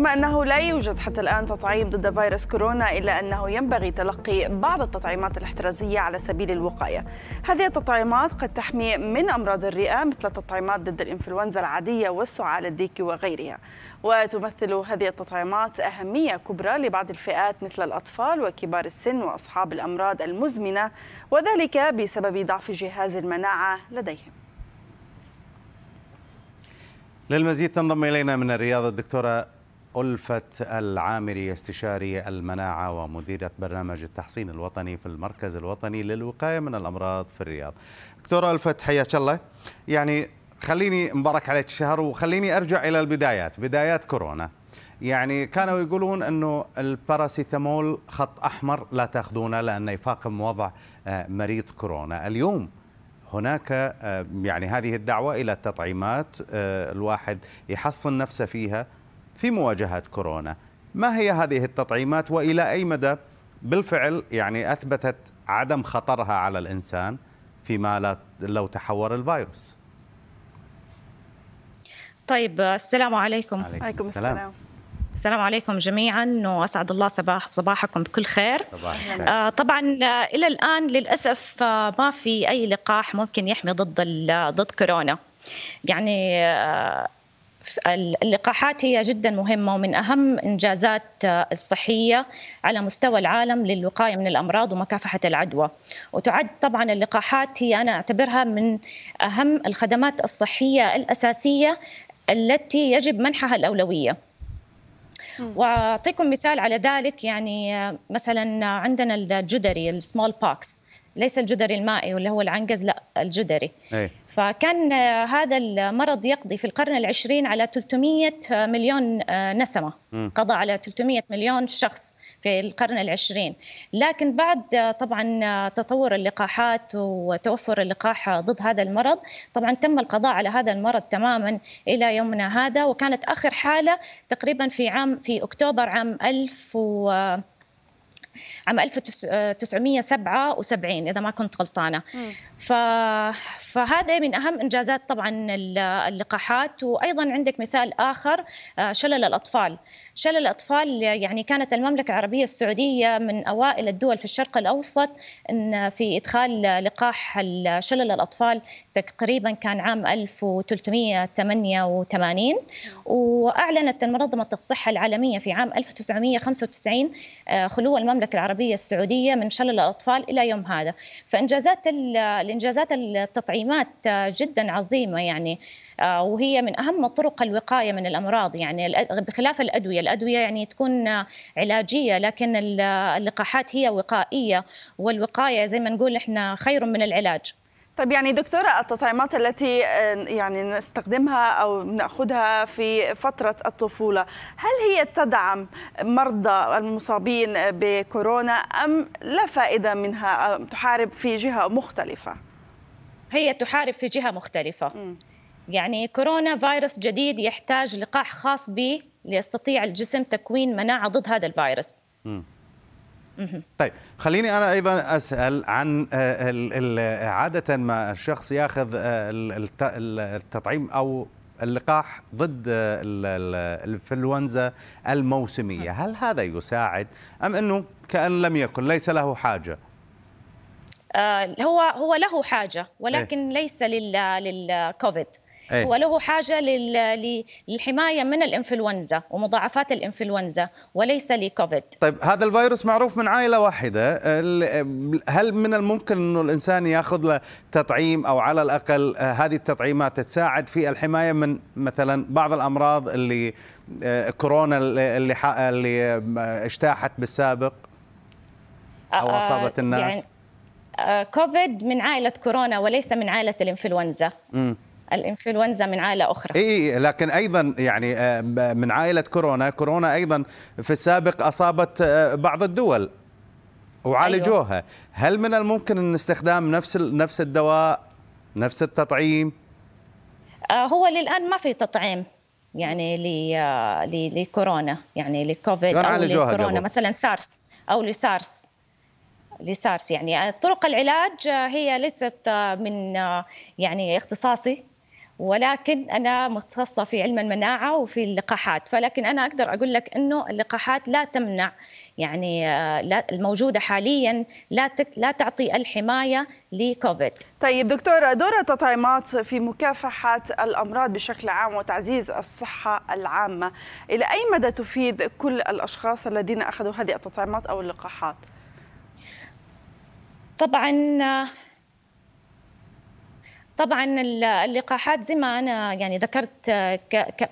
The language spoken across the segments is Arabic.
رغم أنه لا يوجد حتى الآن تطعيم ضد فيروس كورونا إلا أنه ينبغي تلقي بعض التطعيمات الاحترازية على سبيل الوقاية. هذه التطعيمات قد تحمي من أمراض الرئة مثل التطعيمات ضد الإنفلونزا العادية والسعال الديكي وغيرها. وتمثل هذه التطعيمات أهمية كبرى لبعض الفئات مثل الأطفال وكبار السن وأصحاب الأمراض المزمنة وذلك بسبب ضعف جهاز المناعة لديهم. للمزيد تنضم إلينا من الرياض الدكتورة ألفت العامري استشاري المناعة ومديرة برنامج التحصين الوطني في المركز الوطني للوقاية من الأمراض في الرياض. دكتورة ألفت حياك الله. يعني خليني مبارك عليك الشهر وخليني أرجع إلى البدايات بدايات كورونا. يعني كانوا يقولون أنه الباراسيتامول خط أحمر لا تأخذونه لأنه يفاقم وضع مريض كورونا. اليوم هناك يعني هذه الدعوة إلى التطعيمات الواحد يحصن نفسه فيها في مواجهة كورونا. ما هي هذه التطعيمات وإلى أي مدى؟ بالفعل يعني أثبتت عدم خطرها على الإنسان فيما لو تحور الفيروس. طيب السلام عليكم. عليكم السلام, السلام. السلام عليكم جميعا وأسعد الله صباح صباحكم بكل خير. آه طبعا إلى الآن للأسف آه ما في أي لقاح ممكن يحمي ضد ضد كورونا. يعني آه اللقاحات هي جدا مهمة ومن أهم إنجازات الصحية على مستوى العالم للوقاية من الأمراض ومكافحة العدوى. وتعد طبعا اللقاحات هي أنا أعتبرها من أهم الخدمات الصحية الأساسية التي يجب منحها الأولوية. وأعطيكم مثال على ذلك يعني مثلا عندنا الجدري ال smallpox. ليس الجدري المائي واللي هو العنقز لا الجدري أي. فكان هذا المرض يقضي في القرن العشرين على 300 مليون نسمة م. قضى على 300 مليون شخص في القرن العشرين لكن بعد طبعا تطور اللقاحات وتوفر اللقاح ضد هذا المرض طبعا تم القضاء على هذا المرض تماما إلى يومنا هذا وكانت آخر حالة تقريبا في عام في أكتوبر عام 1000 و عام 1977 إذا ما كنت غلطانة. ف... فهذا من أهم إنجازات طبعا اللقاحات. وأيضا عندك مثال آخر شلل الأطفال. شلل الأطفال يعني كانت المملكة العربية السعودية من أوائل الدول في الشرق الأوسط إن في إدخال لقاح شلل الأطفال تقريبا كان عام 1388 وأعلنت منظمه الصحة العالمية في عام 1995 خلو المملكة العربية السعودية من شلل الأطفال إلى يوم هذا فإنجازات الإنجازات التطعيمات جدا عظيمة يعني وهي من أهم طرق الوقاية من الأمراض يعني بخلاف الأدوية، الأدوية يعني تكون علاجية لكن اللقاحات هي وقائية والوقاية زي ما نقول إحنا خير من العلاج. طيب يعني دكتورة التطعيمات التي يعني نستخدمها أو نأخذها في فترة الطفولة هل هي تدعم مرضى المصابين بكورونا أم لا فائدة منها تحارب في جهة مختلفة؟ هي تحارب في جهة مختلفة م. يعني كورونا فيروس جديد يحتاج لقاح خاص به ليستطيع الجسم تكوين مناعة ضد هذا الفيروس م. طيب خليني أنا أيضا أسأل عن عادة ما الشخص يأخذ التطعيم أو اللقاح ضد الإنفلونزا الموسمية. هل هذا يساعد أم إنه كأن لم يكن ليس له حاجة؟ هو هو له حاجة ولكن إيه؟ ليس للكوفيد أيه. هو له حاجة للحماية من الإنفلونزا ومضاعفات الإنفلونزا وليس لكوفيد. طيب هذا الفيروس معروف من عائلة واحدة، هل من الممكن إنه الإنسان يأخذ له تطعيم أو على الأقل هذه التطعيمات تساعد في الحماية من مثلا بعض الأمراض اللي كورونا اللي اللي اجتاحت بالسابق أو أصابت الناس؟ يعني كوفيد من عائلة كورونا وليس من عائلة الإنفلونزا. م. الإنفلونزا من عائلة أخرى. اي لكن أيضا يعني من عائلة كورونا كورونا أيضا في السابق أصابت بعض الدول وعالجوها. أيوة. هل من الممكن إن استخدام نفس نفس الدواء نفس التطعيم؟ هو للآن ما في تطعيم يعني لكورونا يعني لكوفيد أو لكورونا مثلا سارس أو لسارس لسارس يعني. طرق العلاج هي ليست من يعني اختصاصي. ولكن أنا مختصة في علم المناعة وفي اللقاحات فلكن أنا أقدر أقول لك إنه اللقاحات لا تمنع يعني آه، لا الموجودة حاليا لا تك لا تعطي الحماية لكوفيد. طيب دكتور دور التطعيمات في مكافحة الأمراض بشكل عام وتعزيز الصحة العامة، إلى أي مدى تفيد كل الأشخاص الذين أخذوا هذه التطعيمات أو اللقاحات؟ طبعا طبعا اللقاحات زي ما أنا يعني ذكرت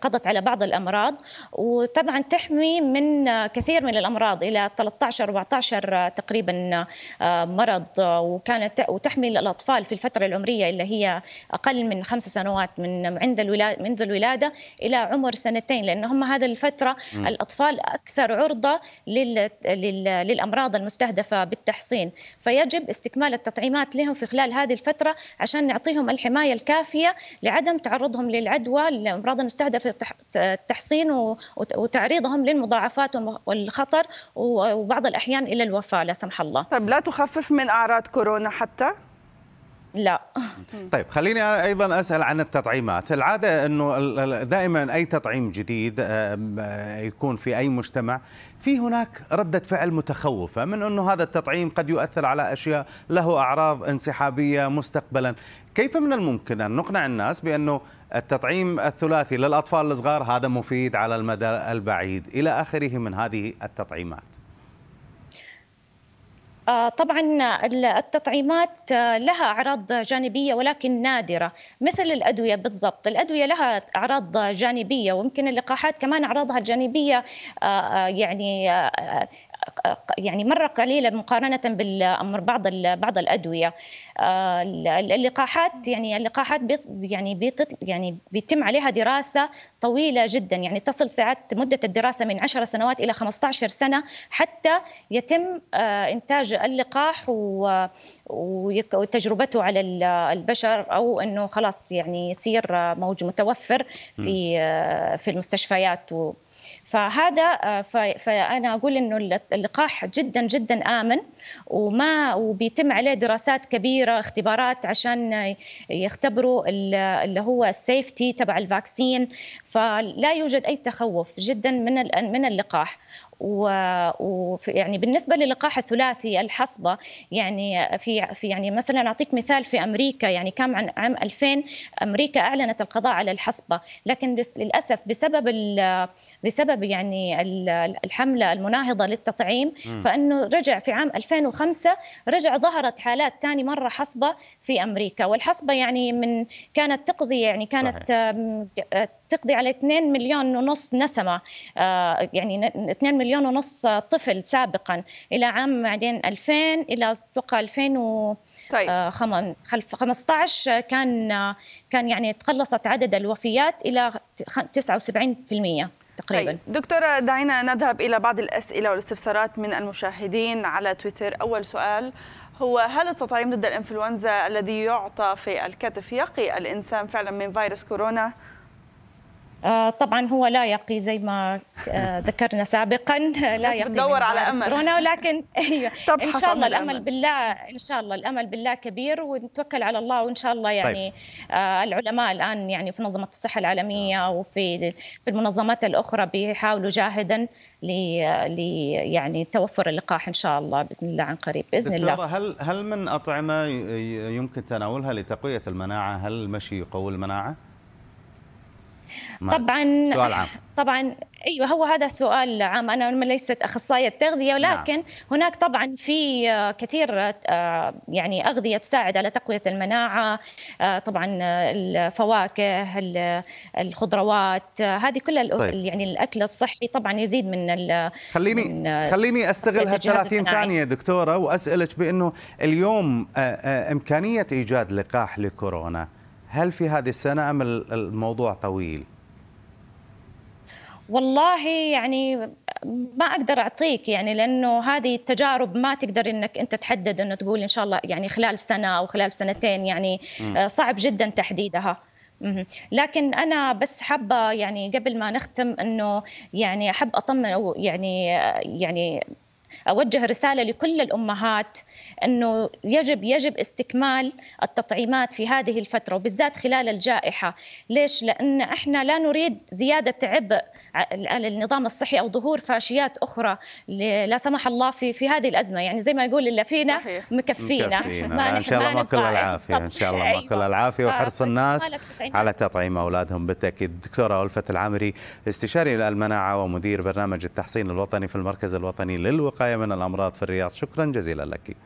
قضت على بعض الأمراض وطبعا تحمي من كثير من الأمراض إلى 13 14 تقريبا آه، مرض وكانت وتحمي الأطفال في الفترة العمرية اللي هي أقل من خمس سنوات من عند الولاده منذ الولادة إلى عمر سنتين لأن هم هذه الفترة م. الأطفال أكثر عرضة لل... لل... للأمراض المستهدفة بالتحصين فيجب استكمال التطعيمات لهم في خلال هذه الفترة عشان نعطيهم الحماية الكافية لعدم تعرضهم للعدوى للامراض المستهدفة التحصين وتعريضهم للمضاعفات والخطر وبعض الأحيان إلى الوفاة لا سمح الله. طيب لا تخفف من أعراض كورونا حتى؟ لا. طيب خليني أيضا أسأل عن التطعيمات. العادة إنه دائما أي تطعيم جديد يكون في أي مجتمع في هناك ردة فعل متخوفة من إنه هذا التطعيم قد يؤثر على أشياء له أعراض انسحابية مستقبلا. كيف من الممكن أن نقنع الناس بأنه التطعيم الثلاثي للأطفال الصغار هذا مفيد على المدى البعيد؟ إلى آخره من هذه التطعيمات. آه، طبعا التطعيمات آه، لها أعراض جانبية ولكن نادرة مثل الأدوية بالضبط. الأدوية لها أعراض جانبية ويمكن اللقاحات كمان أعراضها الجانبية آه، يعني يعني مرة قليلة مقارنة بالأمر بعض بعض الأدوية. آه، اللقاحات يعني اللقاحات يعني يعني بيتم عليها دراسة طويلة جدا. يعني تصل ساعات مدة الدراسة من 10 سنوات إلى 15 سنة حتى يتم آه، إنتاج اللقاح وتجربته على البشر أو إنه خلاص يعني يصير موج متوفر في آه، في المستشفيات فهذا آه، فأنا أقول إنه اللقاح جدا جدا آمن وما وبيتم عليه دراسات كبيرة اختبارات عشان يختبروا اللي هو السيفتي تبع الفاكسين. فلا يوجد أي تخوف جدا من من اللقاح. ويعني بالنسبة للقاح الثلاثي الحصبة يعني في في يعني مثلا أعطيك مثال في أمريكا يعني كان عن عام 2000 أمريكا أعلنت القضاء على الحصبة لكن للأسف بسبب بسبب يعني الحملة المناهضة للتطعيم فإنه رجع في عام 2005 رجع ظهرت حالات ثاني مرة حصبة في أمريكا والحصبة يعني من كانت تقضي يعني كانت صحيح. تقضي على 2 مليون ونص نسمة آه، يعني 2 مليون ونص طفل سابقا إلى عام بعدين 2000 إلى أتوقع 2000 و طيب. 15 كان كان يعني تقلصت عدد الوفيات إلى 79% تقريبا طيب. دكتورة دعينا نذهب إلى بعض الأسئلة والاستفسارات من المشاهدين على تويتر أول سؤال هو هل التطعيم ضد الإنفلونزا الذي يعطى في الكتف يقي الإنسان فعلا من فيروس كورونا؟ آه، طبعا هو لا يقي زي ما آه، ذكرنا سابقا لا يقي بتدور على أمل. كورونا ولكن أيوه إن شاء الله الأمل بالله إن شاء الله الأمل بالله كبير ونتوكل على الله وإن شاء الله يعني طيب. آه العلماء الآن يعني في منظمة الصحة العالمية وفي في المنظمات الأخرى بيحاولوا جاهدا ل يعني توفر اللقاح إن شاء الله بإذن الله عن قريب بإذن الله. هل هل من أطعمة يمكن تناولها لتقوية المناعة؟ هل المشي يقوي المناعة؟ طبعا سؤال عام طبعا أيوه هو هذا سؤال عام أنا ليست أخصائية تغذية ولكن نعم. هناك طبعا في كثير آه، يعني أغذية تساعد على تقوية المناعة آه، طبعا الفواكه الخضروات هذه كلها طيب. يعني الأكل الصحي طبعا يزيد من خليني من خليني استغل هال 30 ثانية دكتورة وأسألك بأنه اليوم آه، إمكانية إيجاد لقاح لكورونا هل في هذه السنة أم الموضوع طويل؟ والله يعني ما أقدر أعطيك يعني لأنه هذه التجارب ما تقدر إنك أنت تحدد إنه تقول إن شاء الله يعني خلال سنة أو خلال سنتين يعني م. صعب جدا تحديدها لكن أنا بس حابة يعني قبل ما نختم إنه يعني أحب أطمن أو يعني يعني أوجه رسالة لكل الأمهات إنه يجب يجب استكمال التطعيمات في هذه الفترة وبالذات خلال الجائحة، ليش؟ لأن إحنا لا نريد زيادة عبء على النظام الصحي أو ظهور فاشيات أخرى لا سمح الله في في هذه الأزمة، يعني زي ما يقول اللي فينا صحيح. مكفينا, مكفينا. ما إن شاء الله ما كل العافية إن شاء الله ما كل أيوة. العافيه وحرص الناس على تطعيم أولادهم بالتأكيد دكتورة ألفت العامري استشاري المناعه ومدير برنامج التحصين الوطني في المركز الوطني للوقايه من الأمراض في الرياض. شكرا جزيلا لك.